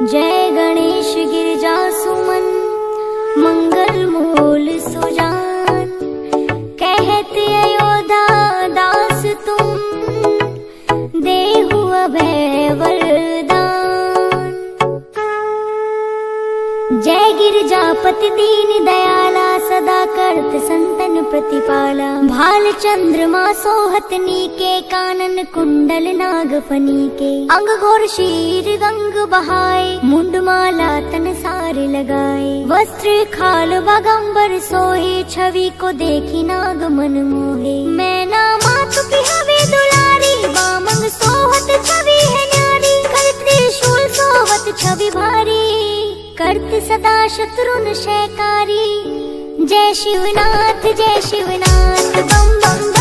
जय गणेश गिरजा सुमन मंगल मूल जय गिरजापति दीन दयाला सदा करत संतन प्रतिपाला। भाल चंद्रमा सोहतनी के कानन कुंडल नागफनी के अंग घोर शीर गंग बहाए मुंड माला तन सारे लगाए। वस्त्र खाल बगंबर सोहे छवि को देखी नाग मन मोहे। मैं ना मातु की हवे दुलारी बामंग सोहत छवि करत सदा शत्रुन शयकारी जय शिवनाथ जय शिवनाथ बम बम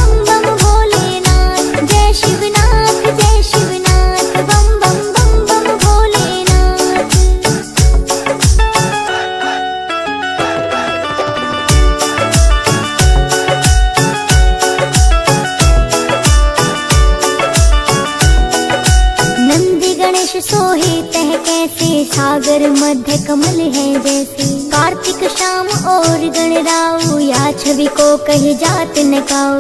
सोहे तह कैसे सागर मध्य कमल है जैसे। कार्तिक शाम और गणराव, या छवि को कही जात नकाऊ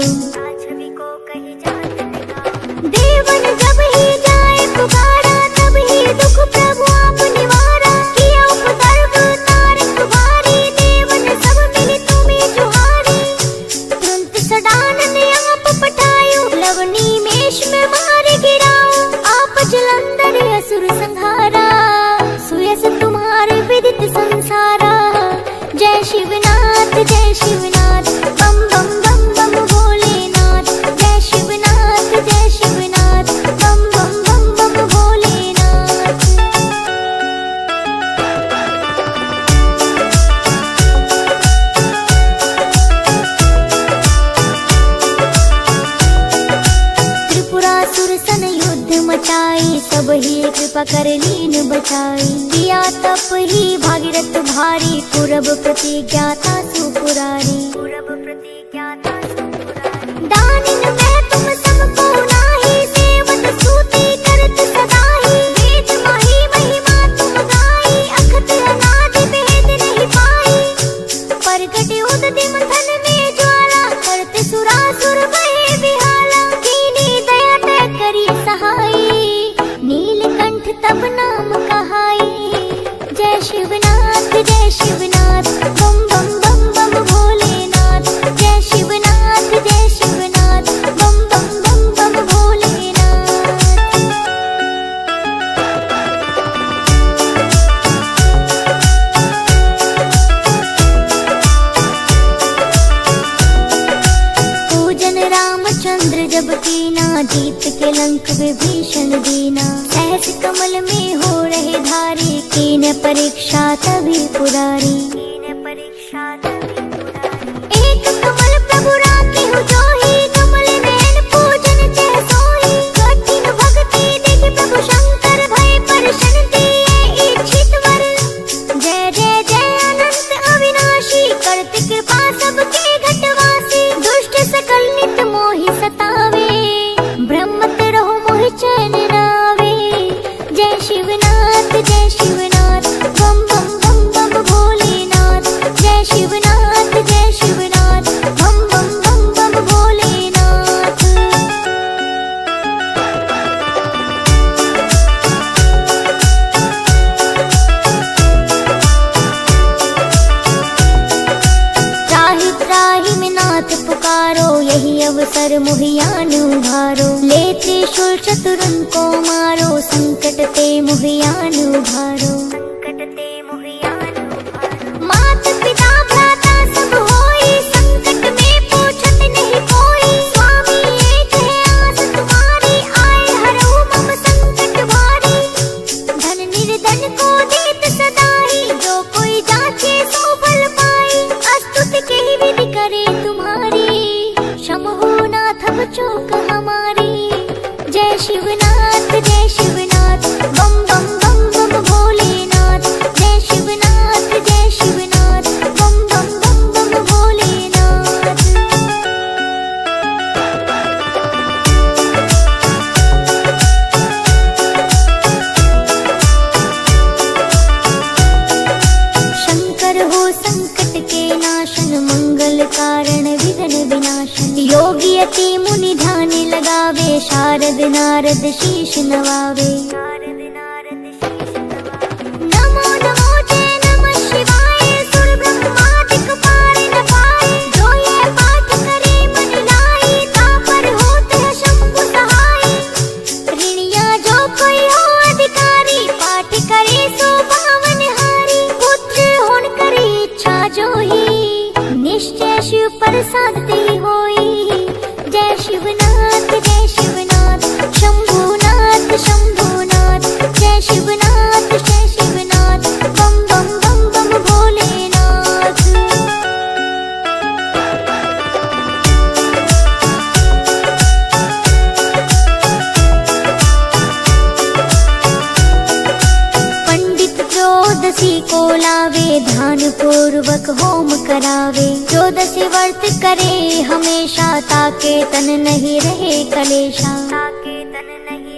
शिवनाथ जय शिवनाथ। कर लीन बचाई। दिया तप ही भागीरथ भारी पूरब प्रतिज्ञाता सुपुरारी। जीत के लंक विभीषण दीना। सहस कमल में हो रहे धारी कीन परीक्षा तभी पुरारी त्रिशूल को मारो संकट ते मुहियान उभारो। मात पिता भ्राता सब होई संकट में पूछत नहीं कोई। स्वामी एक है आस तुम्हारी आए हरऊ मम संकट भारी धन निर्धन को देत सदाई जो कोई जाचे सो फल पाई। अस्तुत के विधि करे तुम्हारी। क्षम हो नाथ हमारी। शंकर हो संकट के नाशन मंगल कारण योगी अति मुनि ध्यान लगावे शारद नारद शीश नवावे। करे ध्यान पूर्वक होम करावे। जो दसी वर्त करे, हमेशा ताके तन नहीं रहे कलेशा। ताके तन नहीं